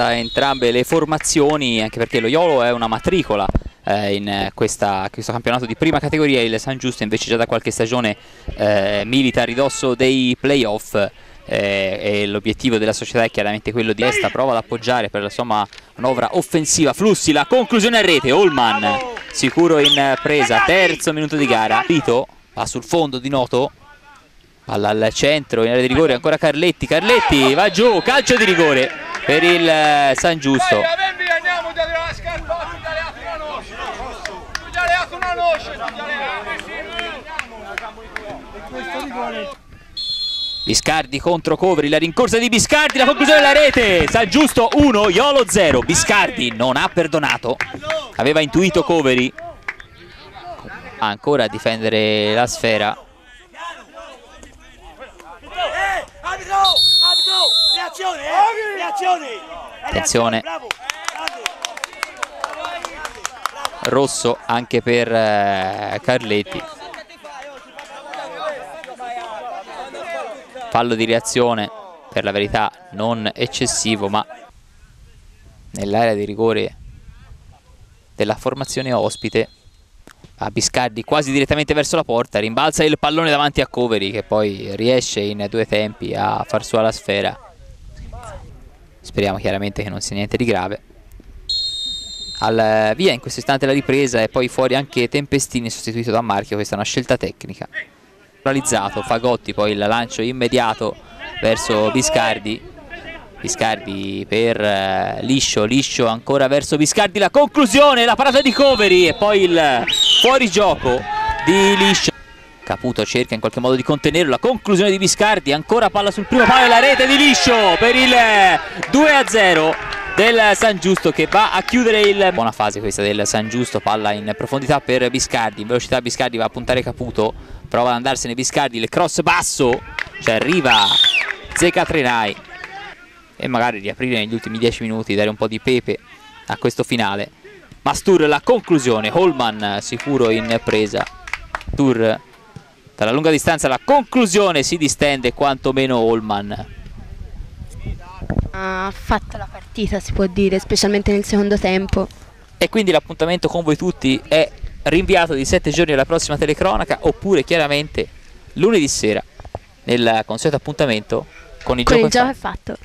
da entrambe le formazioni, anche perché lo Iolo è una matricola eh, in questa, questo campionato di prima categoria, il San Giusto invece già da qualche stagione eh, milita a ridosso dei playoff eh, e l'obiettivo della società è chiaramente quello di Esta, prova ad appoggiare per la sua manovra offensiva, Flussi, la conclusione a rete, Olman sicuro in presa, terzo minuto di gara, Vito va sul fondo di Noto, palla al centro, in area di rigore ancora Carletti, Carletti va giù, calcio di rigore per il eh, San Giusto. Biscardi contro Coveri, la rincorsa di Biscardi, la conclusione della rete, San Giusto 1, Iolo 0, Biscardi non ha perdonato, aveva intuito Coveri, ancora a difendere la sfera. Attenzione. Rosso anche per eh, Carletti. Fallo di reazione, per la verità non eccessivo, ma nell'area di rigore della formazione ospite a Biscardi quasi direttamente verso la porta, rimbalza il pallone davanti a Coveri che poi riesce in due tempi a far sua la sfera. Speriamo chiaramente che non sia niente di grave. Al via in questo istante la ripresa e poi fuori anche Tempestini sostituito da Marchio, questa è una scelta tecnica realizzato Fagotti poi il lancio immediato verso Biscardi Biscardi per eh, Liscio, Liscio ancora verso Biscardi, la conclusione, la parata di Coveri e poi il fuorigioco di Liscio. Caputo cerca in qualche modo di contenerlo, la conclusione di Biscardi, ancora palla sul primo palo e la rete di Liscio per il 2-0 del San Giusto che va a chiudere il... Buona fase questa del San Giusto, palla in profondità per Biscardi, in velocità Biscardi va a puntare Caputo, prova ad andarsene Biscardi, il cross basso, cioè arriva Zeca Trenai e magari riaprire negli ultimi 10 minuti, dare un po' di pepe a questo finale. Mastur la conclusione, Holman sicuro in presa, Tur dalla lunga distanza la conclusione si distende quantomeno Holman. Ha fatto la partita si può dire, specialmente nel secondo tempo. E quindi l'appuntamento con voi tutti è rinviato di 7 giorni alla prossima telecronaca oppure chiaramente lunedì sera nel consueto appuntamento con il con gioco, il gioco è fatto.